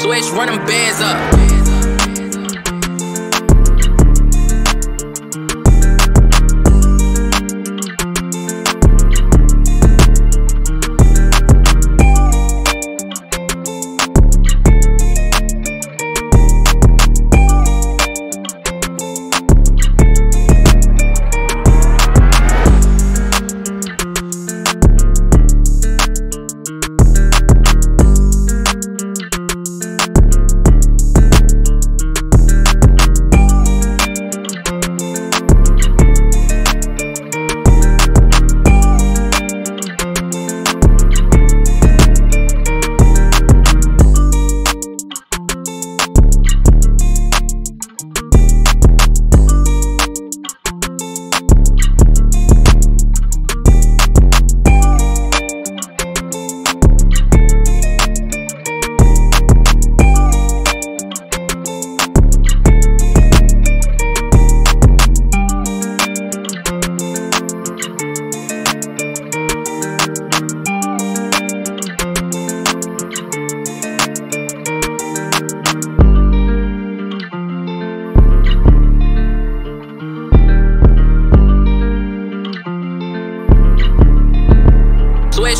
Switch, run them bands up.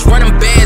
just back.